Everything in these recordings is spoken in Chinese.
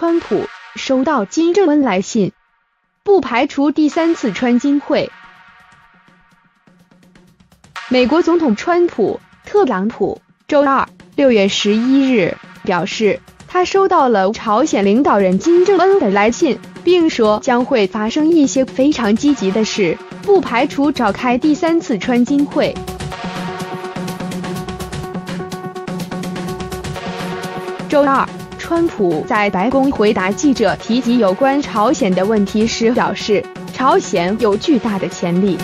川普收到金正恩来信，不排除第三次川金会。美国总统川普特朗普周二六月十一日表示，他收到了朝鲜领导人金正恩的来信，并说将会发生一些非常积极的事，不排除召开第三次川金会。周二。川普在白宫回答记者提及有关朝鲜的问题时表示，朝鲜有巨大的潜力，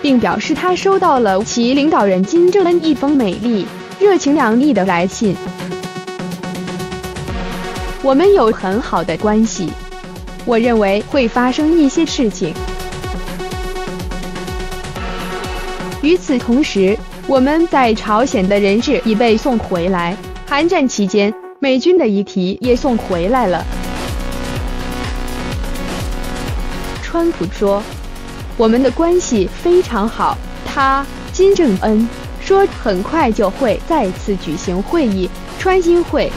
并表示他收到了其领导人金正恩一封美丽、热情洋溢的来信。我们有很好的关系，我认为会发生一些事情。与此同时。我们在朝鲜的人质已被送回来。韩战期间，美军的遗体也送回来了。川普说：“我们的关系非常好。”他金正恩说：“很快就会再次举行会议，川金会。”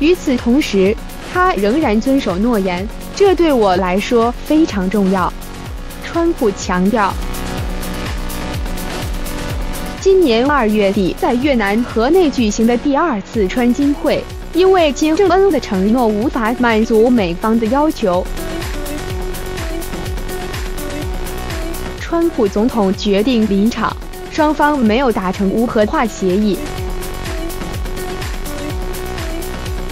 与此同时，他仍然遵守诺言，这对我来说非常重要。川普强调，今年二月底在越南河内举行的第二次川金会，因为金正恩的承诺无法满足美方的要求，川普总统决定离场，双方没有达成无核化协议。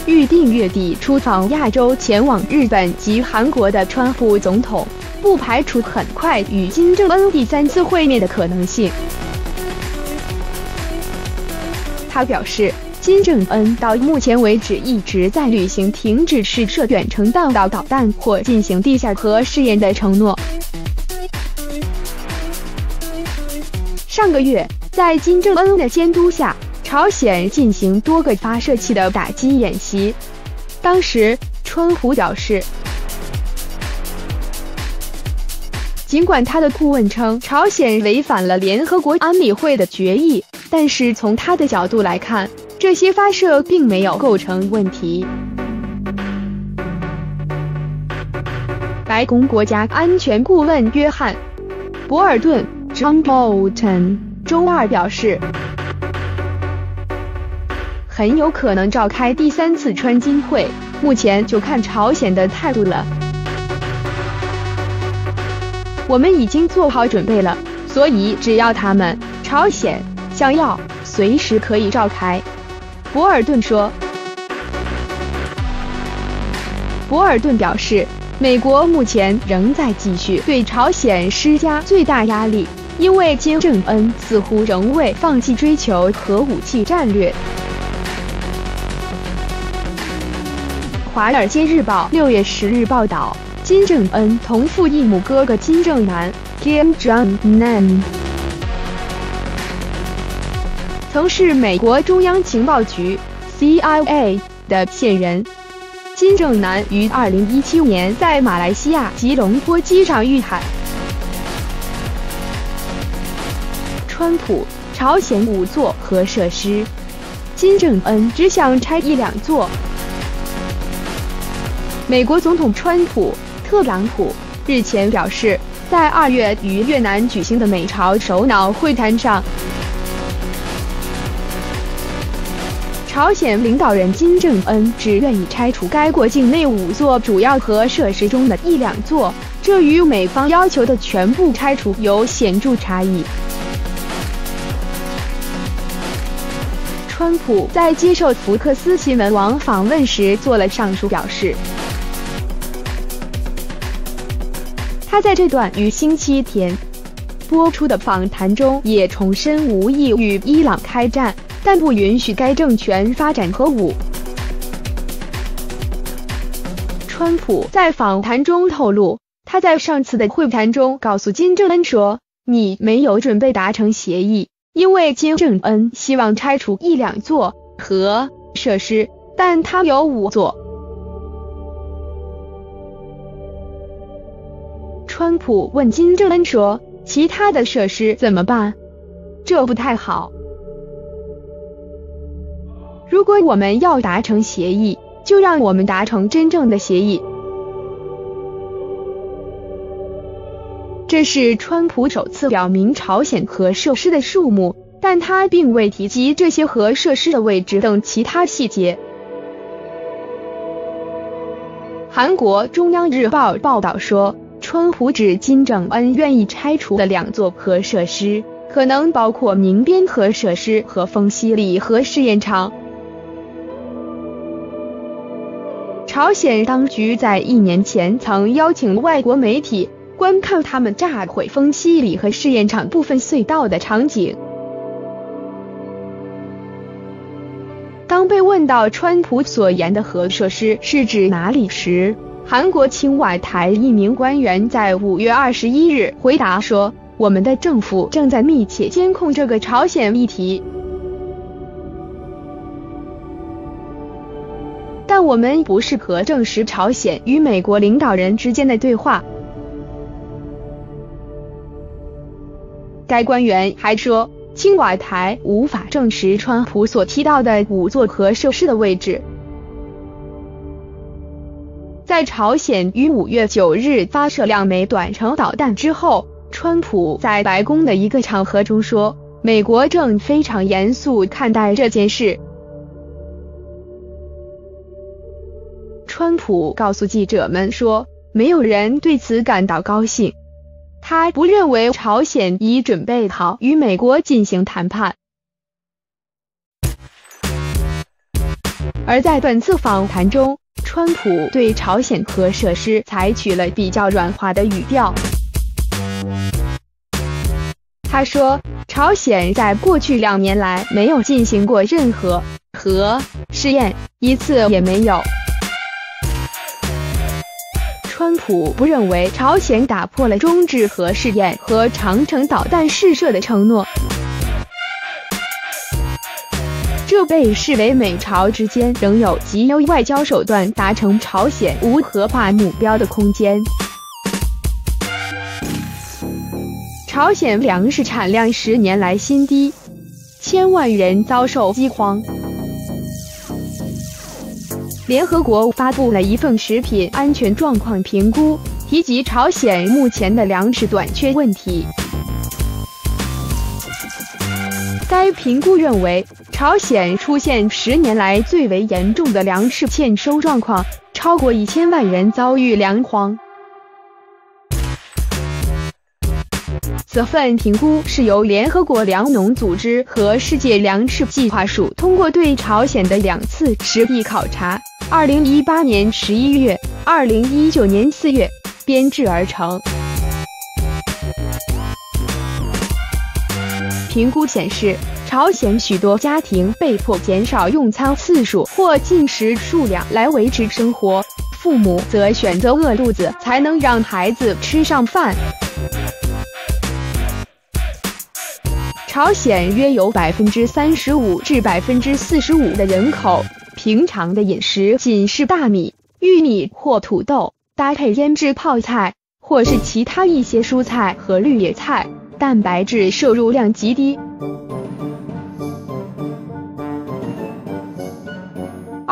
预定月底出访亚洲、前往日本及韩国的川普总统。不排除很快与金正恩第三次会面的可能性。他表示，金正恩到目前为止一直在履行停止试射远程弹道导弹或进行地下核试验的承诺。上个月，在金正恩的监督下，朝鲜进行多个发射器的打击演习。当时，川普表示。尽管他的顾问称朝鲜违反了联合国安理会的决议，但是从他的角度来看，这些发射并没有构成问题。白宫国家安全顾问约翰·博尔顿 （John Bolton） 周二表示，很有可能召开第三次川金会，目前就看朝鲜的态度了。我们已经做好准备了，所以只要他们朝鲜想要，随时可以召开。博尔顿说。博尔顿表示，美国目前仍在继续对朝鲜施加最大压力，因为金正恩似乎仍未放弃追求核武器战略。《华尔街日报》六月十日报道。金正恩同父异母哥哥金正男 （Kim Jong Nam） 曾是美国中央情报局 （CIA） 的线人。金正男于2017年在马来西亚吉隆坡机场遇害。川普，朝鲜五座核设施，金正恩只想拆一两座。美国总统川普。特朗普日前表示，在二月与越南举行的美朝首脑会谈上，朝鲜领导人金正恩只愿意拆除该国境内五座主要核设施中的一两座，这与美方要求的全部拆除有显著差异。川普在接受福克斯新闻网访问时做了上述表示。他在这段于星期天播出的访谈中也重申无意与伊朗开战，但不允许该政权发展核武。川普在访谈中透露，他在上次的会谈中告诉金正恩说：“你没有准备达成协议，因为金正恩希望拆除一两座核设施，但他有五座。”川普问金正恩说：“其他的设施怎么办？这不太好。”如果我们要达成协议，就让我们达成真正的协议。这是川普首次表明朝鲜核设施的数目，但他并未提及这些核设施的位置等其他细节。韩国中央日报报道说，川普指金正恩愿意拆除的两座核设施，可能包括宁边核设施和丰西里核试验场。朝鲜当局在一年前曾邀请外国媒体。观看他们炸毁丰西里核试验场部分隧道的场景。当被问到川普所言的核设施是指哪里时，韩国青瓦台一名官员在五月二十一日回答说：“我们的政府正在密切监控这个朝鲜议题，但我们不适合证实朝鲜与美国领导人之间的对话。”该官员还说，青瓦台无法证实川普所提到的五座核设施的位置。在朝鲜于五月九日发射两枚短程导弹之后，川普在白宫的一个场合中说：“美国正非常严肃看待这件事。”川普告诉记者们说：“没有人对此感到高兴。”他不认为朝鲜已准备好与美国进行谈判，而在本次访谈中，川普对朝鲜核设施采取了比较软化的语调。他说，朝鲜在过去两年来没有进行过任何核试验，一次也没有。川普不认为朝鲜打破了中止核试验和长城导弹试射的承诺，这被视为美朝之间仍有极优外交手段达成朝鲜无核化目标的空间。朝鲜粮食产量十年来新低，千万人遭受饥荒。联合国发布了一份食品安全状况评估，提及朝鲜目前的粮食短缺问题。该评估认为，朝鲜出现十年来最为严重的粮食欠收状况，超过一千万人遭遇粮荒。此份评估是由联合国粮农组织和世界粮食计划署通过对朝鲜的两次实地考察。二零一八年十一月，二零一九年四月编制而成。评估显示，朝鲜许多家庭被迫减少用餐次数或进食数量来维持生活，父母则选择饿肚子才能让孩子吃上饭。朝鲜约有百分之三十五至百分之四十五的人口。平常的饮食仅是大米、玉米或土豆，搭配腌制泡菜，或是其他一些蔬菜和绿叶菜，蛋白质摄入量极低。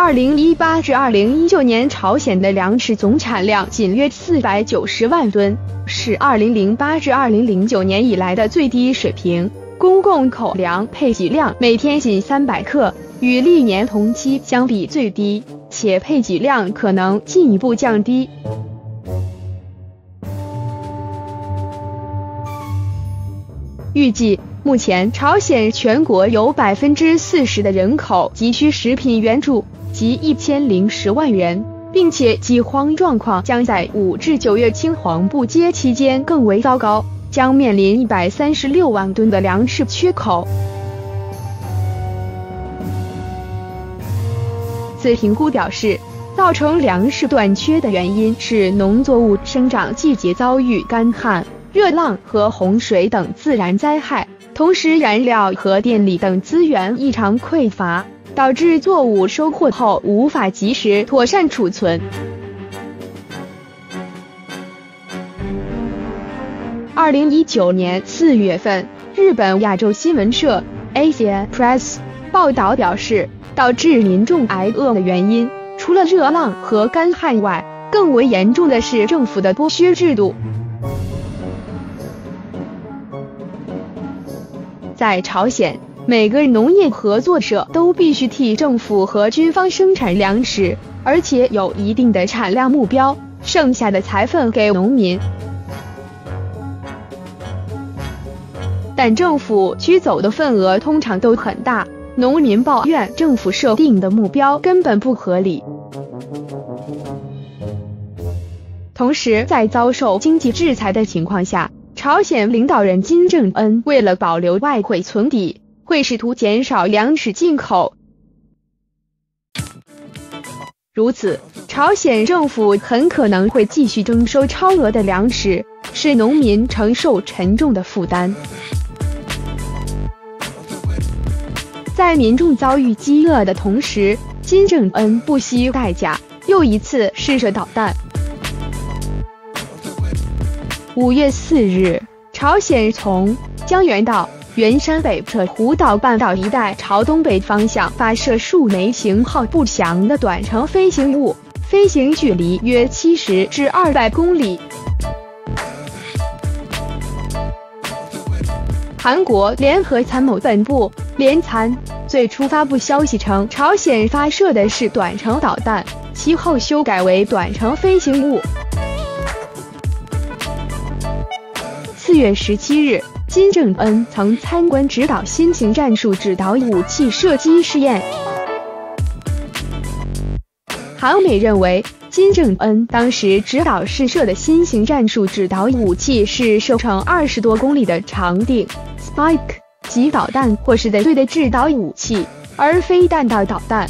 二零一八至二零一九年，朝鲜的粮食总产量仅约四百九十万吨，是二零零八至二零零九年以来的最低水平。公共口粮配给量每天仅三百克。与历年同期相比最低，且配给量可能进一步降低。预计目前朝鲜全国有百分之四十的人口急需食品援助，即一千零十万人，并且饥荒状况将在五至九月青黄不接期间更为糟糕，将面临一百三十六万吨的粮食缺口。此评估表示，造成粮食短缺的原因是农作物生长季节遭遇干旱、热浪和洪水等自然灾害，同时燃料和电力等资源异常匮乏，导致作物收获后无法及时妥善储存。二零一九年四月份，日本亚洲新闻社 Asia Press 报道表示。导致民众挨饿的原因，除了热浪和干旱外，更为严重的是政府的剥削制度。在朝鲜，每个农业合作社都必须替政府和军方生产粮食，而且有一定的产量目标，剩下的才分给农民。但政府取走的份额通常都很大，农民抱怨政府设定的目标根本不合理。同时，在遭受经济制裁的情况下，朝鲜领导人金正恩为了保留外汇存底，会试图减少粮食进口。如此，朝鲜政府很可能会继续征收超额的粮食，使农民承受沉重的负担。在民众遭遇饥饿的同时，金正恩不惜代价又一次试射导弹。五月四日，朝鲜从江原道元山北侧湖岛半岛一带朝东北方向发射数枚型号不详的短程飞行物，飞行距离约七十至二百公里。韩国联合参谋本部联参最初发布消息称，朝鲜发射的是短程导弹，其后修改为短程飞行物。四月十七日，金正恩曾参观指导新型战术指导武器射击试验。韩美认为，金正恩当时指导试射的新型战术指导武器是射程二十多公里的长定。Spike 及导弹或是的对的制导武器，而非弹道导弹。